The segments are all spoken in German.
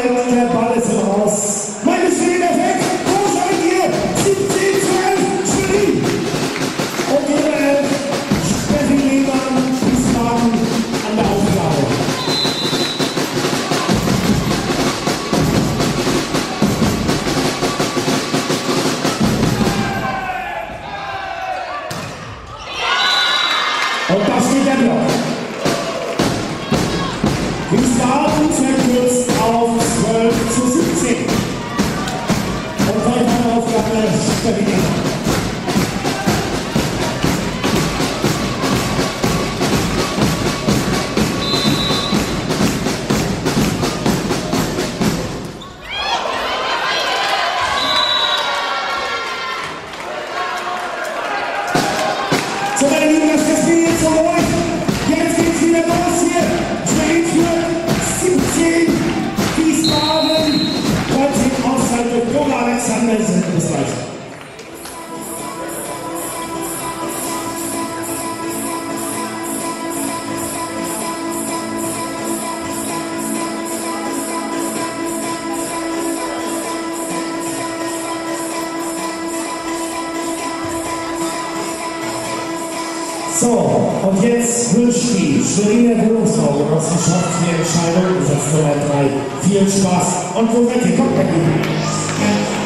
Vai, vai. Tienen necesidad, somos und jetzt Wünschspiel. Schweriner Wohnungsbaugenossenschaft für Entscheidung, Satz Nummer 3. Viel Spaß und wo seid ihr? Kommt, Herr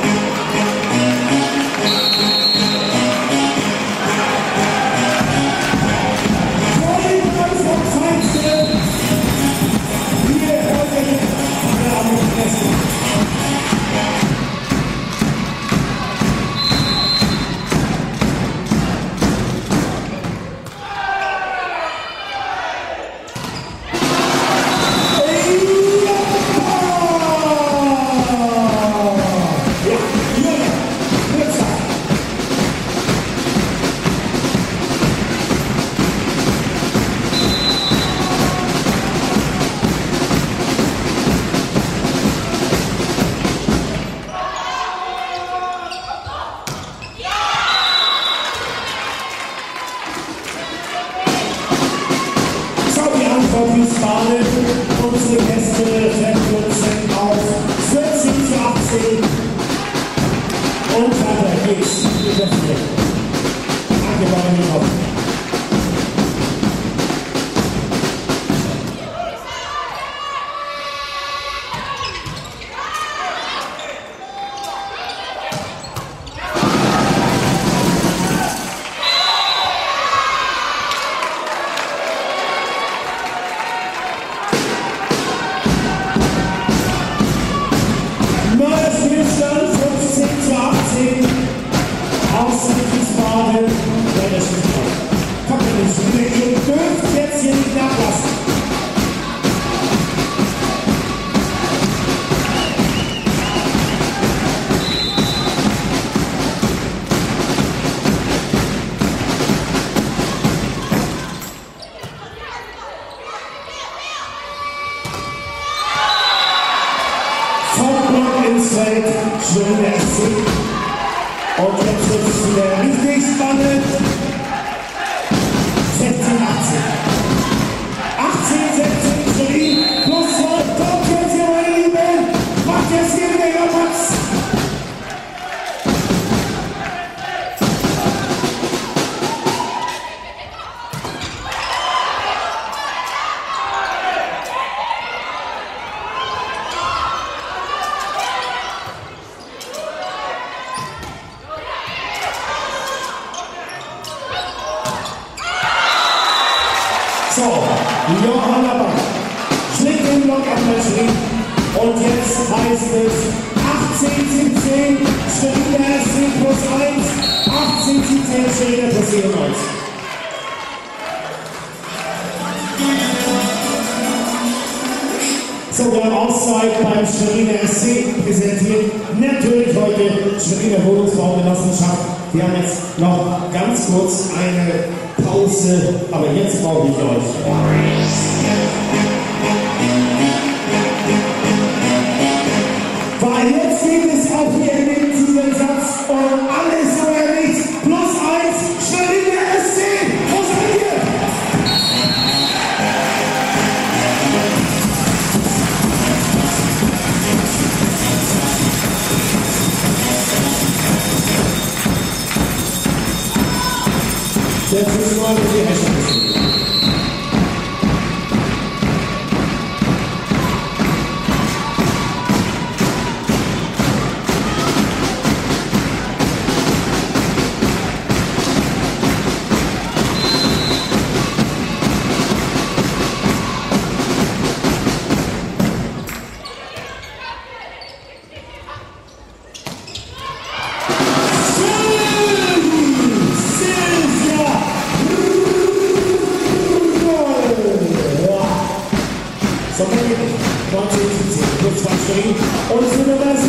von Wiesbaden. Unsere Gäste verkürzen auf 14 zu 18. Und weiter geht's. Danke, Frau Feld, und jetzt heißt es 18, 17, Schritt SC plus 1, 18, 17, Schritt plus 94. So, wir haben Auszeit beim Schweriner SC präsentiert. Natürlich heute Schweriner Wohnungsbaugenossenschaft. Wir haben jetzt noch ganz kurz eine Pause, aber jetzt brauche ich euch. Und für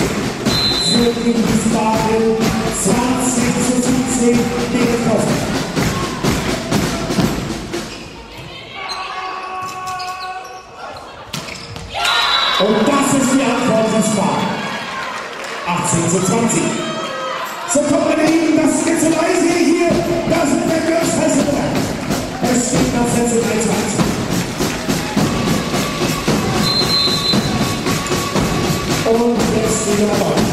für den Stadion 20 zu 17 getroffen. Und das ist die Antwort des Bar. 18 zu 20. So kommt meine Lieben, das ist zu leise hier. Jetzt die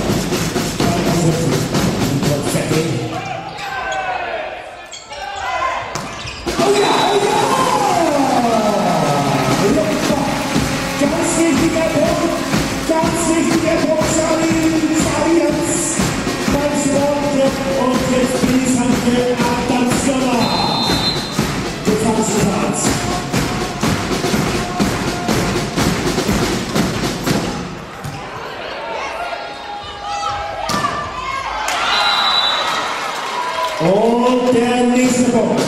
Und der nächste Punkt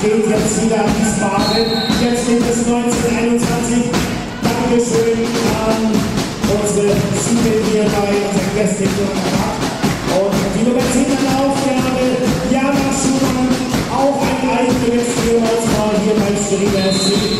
geht jetzt wieder an Wiesbaden. Jetzt steht es 1921. Dankeschön an unsere Siegel hier bei unserem Gästchen Und die Nummer 10 an der Aufgabe, Jana Schumann, auch ein uns mal hier beim Schrieben